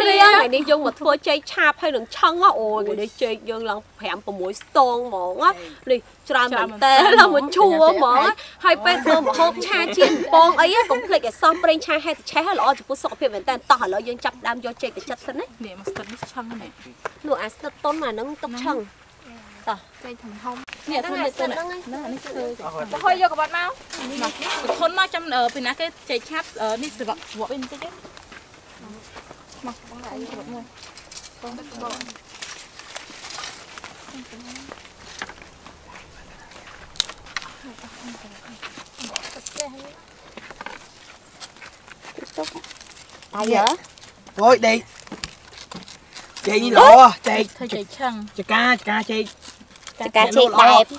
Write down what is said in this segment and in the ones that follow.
គ្នាថ្ងៃនេះយើងមកធ្វើចេកឆាបហើយនឹងឆឹងអូយថ្ងៃនេះចេកយើងឡើង5 6ស្ទងហ្មងនេះច្រើនមែនតើឡើងមកឈួរហ្មងហើយពេលធ្វើម្ហូបឆាជៀនពងអីកុំភ្លេចឲ្យសោះប្រេងឆាហេតុឆេះឲ្យល្អចំពោះសុខភាពមែនតើតោះឥឡូវយើងចាប់ដើមយកចេកទៅចិត្តសិនណានេះមកស្ទឹងនេះឆឹងនេះនោះអាស្និតតុនមកហ្នឹងទុកឆឹងតោះពេញធំធំនេះធ្វើនេះទៅហ្នឹងហ្នឹងអានេះធ្វើទៅហុយយកកបាត់មកមកធន់មកចាំពីណាគេចេកឆាប់នេះស្រវក់ស្រវក់វិញបន្តិចទេ មកបងដាក់ស្រវក់មួយបងទៅស្រវក់តាយើ Thôi đi Chị như lọ Chị ធ្វើចេកឆឹង Chị ca chị ca chị ចកាចេកដែប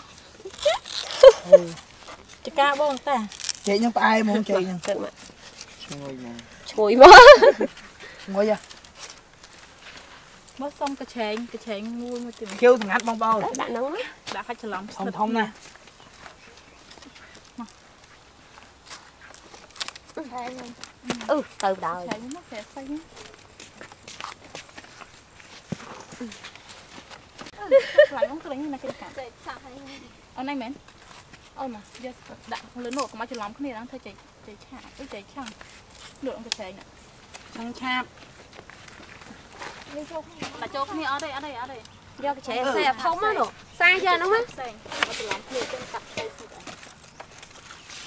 ចកាបងតា Chị nhưng phải ai muốn chị nhưng ទៅមក Ngồi mà ឈួយមក Ngồi ra មក សុំកញ្ឆែងកញ្ឆែងមួយមួយទៀត Kêu thằng ngắt bông bao ដាក់ហ្នឹងណាដាក់ខាច់ច្រឡំ Thông thông nè អឺទៅដល់ឆែងមកតែស្អីខ្លាំងមកក្រែងណាគេកាត់ចេកឆាហើយអូនណៃមែនអូនមកយកដាក់លើនោះកុំឲ្យច្រឡំគ្នាហ្នឹងធ្វើចេកចេកឆាអឺចេកឆឹងលក់អង្គកញ្ឆែងណា Thằng chạp ដាក់ចូលគ្នាអត់ទេអត់ទេអត់ទេយកកញ្ឆែងសេធំណានោះសាយកហ្នឹងណាផ្សេងមកច្រឡំគ្នាចឹងកាត់ទៅទៀត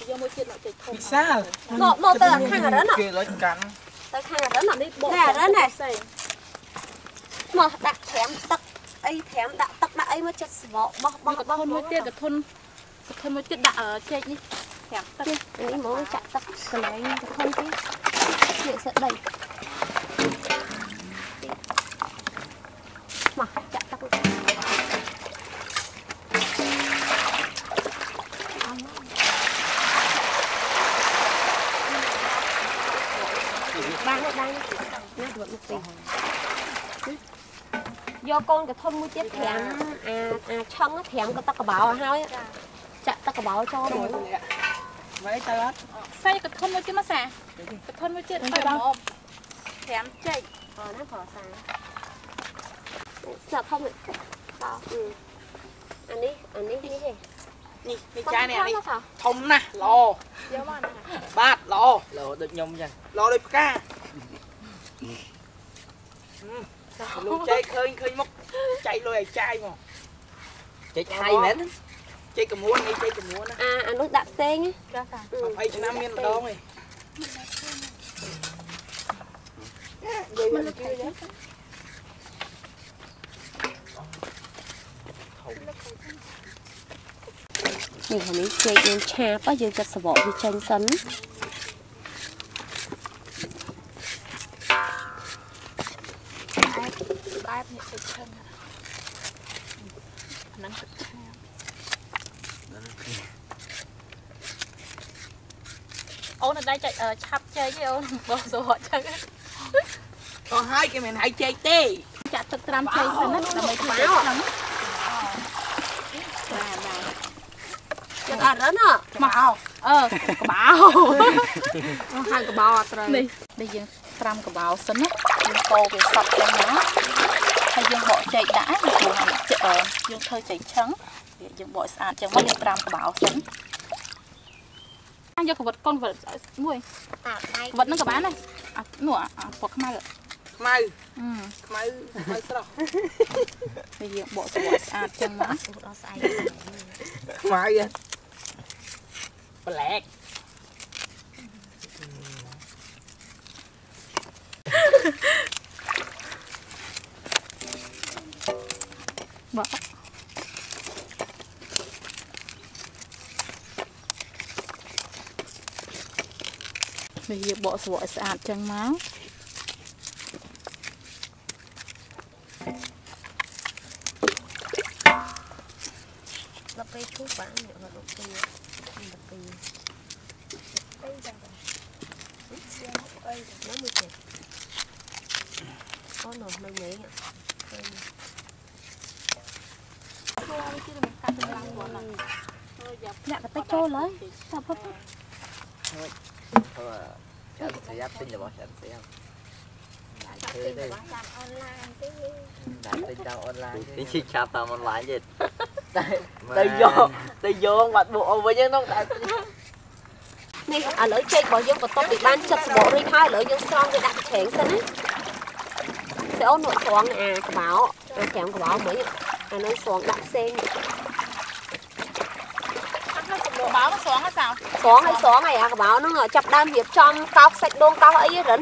យកមួយទៀតមកចេកធំ Bị sao មកមកទៅខាងអរិន Kêu lấy cắn ទៅខាងអរិននេះបកណែអរិនណែផ្សេងមកដាក់ត្រាំទឹកអីត្រាំដាក់ទឹកដាក់អីមកចិត្តស្បកបោះបោះកបោះធុនមួយទៀតកធុនកធុនមួយទៀតដាក់ចេកនេះប្រាប់ទឹកនេះមកចាក់ទឹកកន្លែងកធំទៀត នេះសិតដីមកចាក់ទឹកបានបានណាទៅមកពីយកកូនកធំមួយទៀតត្រាំអាអាឆឹង ត្រាំក៏ទឹកកបោហើយចាក់ទឹកកបោចូលមក Mấy tay hết ផ្សេងកធុនមួយទៀតមកសាកធុនមួយទៀតឲ្យមកប្រាប់ចេក Ờ nó phở xà Sợ không ạ Sao ừ Anh đi, anh đi đi đi Nhi, cái chai này đi sao Thông nè Lò យកមកណា Bát lò Lò được nhông nha Lò đây ca Lúc chạy khơi khơi mốc Chạy lôi chai mà Chạy hay mến Chạy cầm muôn đi chạy cầm muôn á À, anh lúc đạp xe nhá ចាសា ừ. Phải cho năm miên đó mày Dây mình chưa vậy Nhìn hồi nãy chạy lên cha bác dương cho sờ bộ đi chân sấn បែបនេះចេកឆឹងហ្នឹងទឹកឆា អូនដៃចេកឆាប់ចេកទេអូនបងសរចឹង Có hai cái mình hãy chạy tê ចាក់ទឹកត្រាំចេកសិនណាដើម្បីធ្វើចេកឆឹង Chắc à rớn hả មកអឺកបោ Hai cái bò trời នេះនេះយើងត្រាំកបោសិនណាយើងកូរវាសត់ចឹងណាហើយយើងបកចេកដាក់ណាព្រោះអឺយើងធ្វើចេកឆឹង វាយើងបកស្អាតចឹងមកយើងត្រាំកបោសិនយកកវិតកូនវិតមួយ À, đây កវិតហ្នឹងក៏បានដែរអានោះអាពណ៌ខ្មៅ Mau អឺ Mau Mau sơ ហើយយើងបកស្រួលស្អាតចឹងមក Đó sai Mau vậy Black បក នេះយើងបកស្រួលស្អាតចឹងមក Lập bê chút bán nữa mà đục bê Lập bê Bê ra rồi Nó mới chết Có nổi mây mấy ạ ដាក់បន្តិចចូលហើយចាប់ពុត Thôi à, chạy xe giáp tin là bỏ chạy xe giáp ទេតាមអនឡាញទេដាក់ទិញតាមអនឡាញទីឈីឆាប់តាមអនឡាញទៀតតែទៅយកទៅយកបាត់បុកអស់វិញហ្នឹងតែនេះឥឡូវចេករបស់យើងបន្ទាប់ពីបានចិតសបករួចហើយឥឡូវយើងស្រង់វាដាក់ច្រែងសិនណាតែអូននោះស្រង់អាក្បោអា5ក្បោមិញអានោះស្រង់ដាក់ផ្សេងអត់ទៅសម្បោមកស្រង់ហ៎សៅស្រង់ហើយស្រង់ហើយអាក្បោហ្នឹងចាប់ដើមរៀបចំកោសសាច់ដូងកោសអីរិន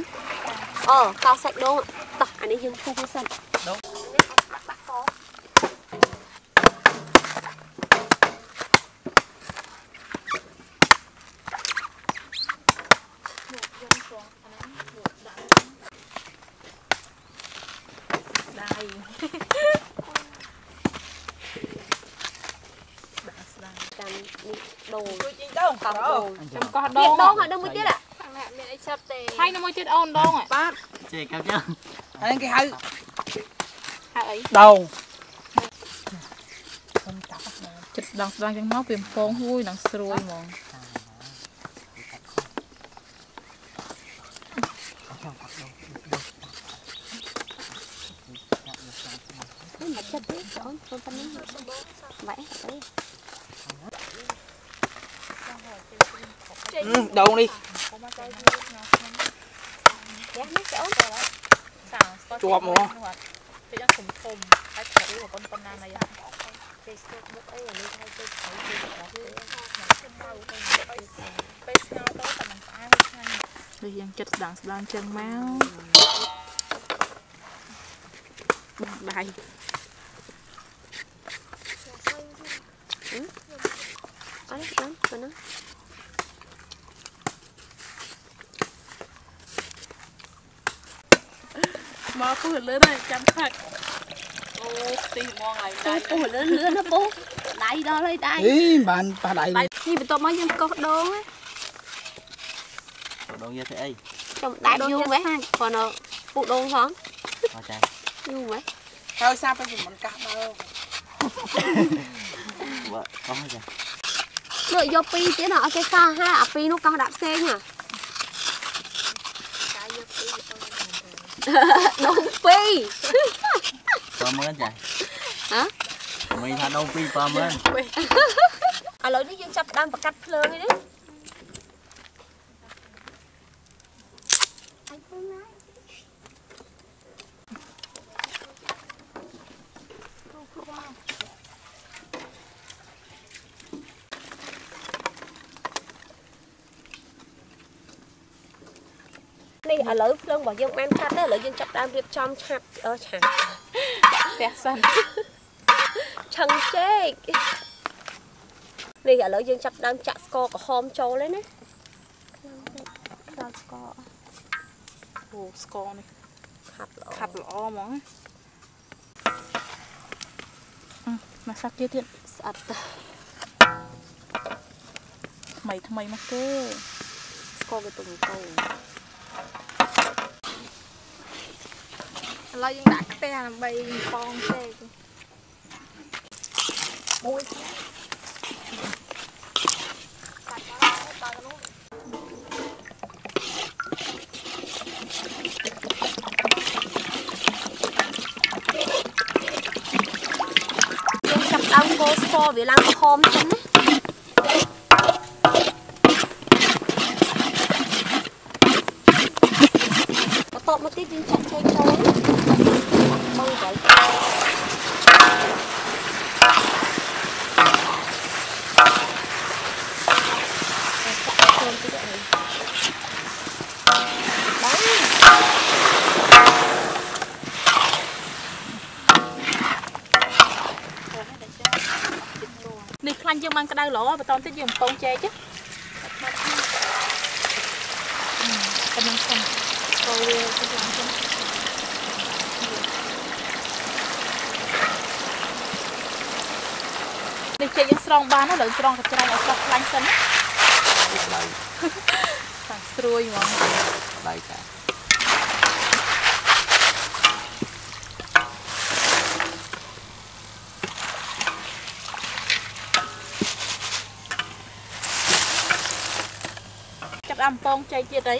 អឺកោសសាច់ដូងតោះអានេះយើងពុះវាសិនដូងនេះអត់ដាក់បាក់ក ដៃដាក់ស្ដាយ ចាំនេះ ដូងជួយជីងទៅកោសដូងចាំកោះដនេះងដូងហើយដូងមួយទៀតអាខាងណាមានអីចាប់ទេហើយនៅមួយទៀតអូនដងហ៎បាទចេកកាប់ចឹងអានេះគេហៅហៅអីដងចិត្តស្ដងស្ដងចឹងមកវាពងហួយនឹងស្រួយហ្មងនេះមកចិត្តទេអូនខ្លួនប៉ុណ្ណឹងបែកទៅដងនេះយ៉ានេះអូ នសាស្គាល់ជាប់ហ្មងពេកធំធំហើយត្រូ វវាប៉ុណ្ប៉ុណ្ណាណៃហ่ะគេស្ទុកមុខអីអានេះឲ្យទៅស្អីទៅអស់ទេពេលស្ងោរទៅតែមិនផ្អែមឆ្ងាញ់ដូចយ៉ាងចិត្តស្ដងស្ដងចឹងមកដៃអត់ទេអូនប៉ុណ្ណឹងមកពុះលឿនហើយចាំខាត់អូទីហ្មងហើយពុះពុះលឿនលឿនណាពុះដៃដល់ហើយដៃអីបានប៉ះដៃនេះបន្ទាប់មកយើងកោសដូងណាដងយកធ្វើអីចាំដាច់យូរមែនគាត់នៅពុះដូងផងអត់ចាយូរមែនហើយសាប់ទៅមិនកាស់ដល់បើអស់ចាលើយកពីរទៀតណាអត់គេសោះហើយអាពីរនោះកោសដាក់ផ្សេងហ่ ដូងពីរ50000ចាហ៎មិនថាដង2 50000ឥឡូវនេះយើងចាប់ផ្ដើមបង្កាត់ភ្លើងហើយណា នេះឥឡូវភ្លើងរបស់យើងបានកាត់ហើយឥឡូវយើងចាប់ផ្ដើមរៀបចំឆាប់អឺឆាប់ផ្ទះសិនឆឹងចេកនេះឥឡូវយើងចាប់ផ្ដើមចាក់ស្ករក្រហមចូលហើយណាខ្លាំងស្ករអូស្ករនេះខាត់ល្អខាត់ល្អហ្មងមកសាក់ទៀតទៀតស្អិតទៅថ្មីថ្មីមកគេស្ករវាទុំទៅ ឥឡូវយើងដាក់ខ្ទះដើម្បីប៉ងចេកយើងចាប់ផ្ដើមកូរស្ករវាឡើងក្រហមសិនណាបន្ទាប់មកទៀតយើងចាក់ចេកចូលបងទៅចូលទៀតអីបង នេះខ្លាញ់យើងបានក្តៅល្អបន្តទៀតយើងកំពងចេកទេប៉ុណ្ណឹងសិនចូលវាទៅយ៉ាងចឹងនេះចេកយើងស្រង់បានហើយលើស្រង់កញ្ច្រៃឲ្យសោះខ្លាញ់សិនណា ដៃតែស្រួយហ្មងដៃចាចាប់ដើមកំពងចេកទៀតអី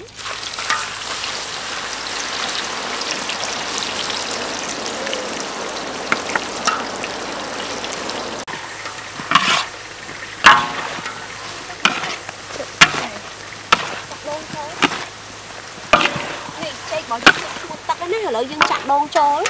ឲ្យយើងស្ងួតទឹកហ្នឹងណាឥឡូវយើងចាក់ ដងចូល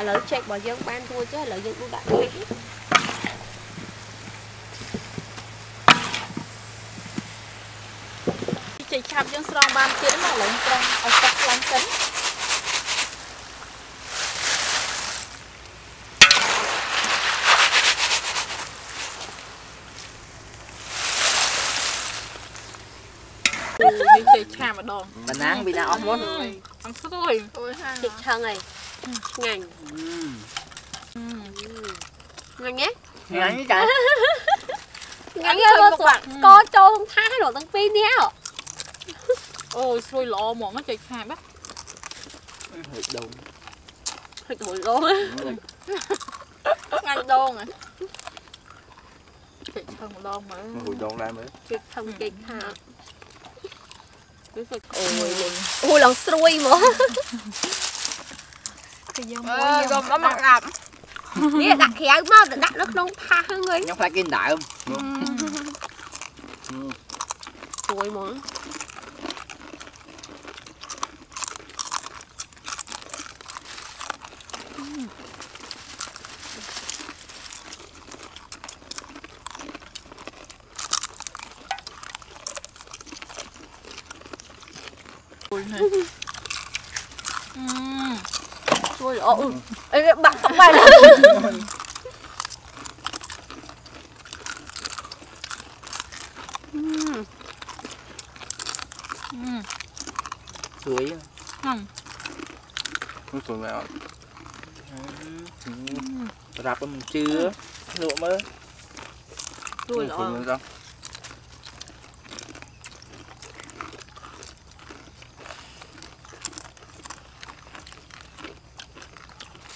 ឥឡូវចេករបស់យើងបានរួចហើយឥឡូវយើងដួសដាក់ចេកចេកឆាប់យើងស្រង់បានទៀតណាឥឡូវស្រង់ឲ្យទឹកខ្លាំងសិន នេះចេកឆាម្ដងបាណាំងពីណាអស់មុនអង្ស្រួយអូយហាចេកឆឹងហើយឆ្ងាញ់ឆ្ងាញ់ទេញ៉ាំចាឆ្ងាញ់ហើយមកស្គាល់ស្ករចូលក្នុងថាឲ្យរកទាំងពីរនេះហ៎អូយស្រួយល្អហ្មងចេកឆាបាទហុយដងហិចរួយលោងាញ់ដងហ៎ចេកឆឹងម្ដងមើលហួយដងដែរមើលចេកឆឹងចេកថា វាសុខអូយអូយឡងស្រួយហ្មងគឺយើងអើកុំអត់មកដាក់នេះដាក់ក្រៅមកទៅដាក់នៅក្នុងថាសហ្នឹងហើយខ្ញុំខ្លាចគេដើមស្រួយហ្មង ស្រួយណាស់អឺស្រួយល្អអឺអីបាក់ទឹកបែរស្រួយ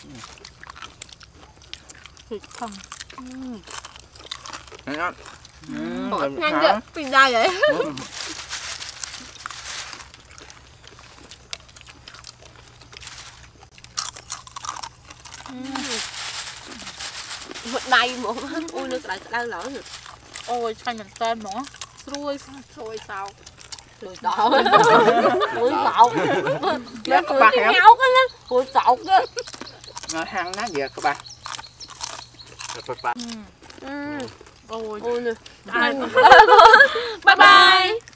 ហឹមនោះស្រួយមែនអត់ប្រាប់មិនជឿលក់មើលស្រួយល្អស្រួយមែនចុះចេកឆឹងញ៉ាំអត់ញ៉ាំ ទៅពីដៃហើយមកដៃហ្ម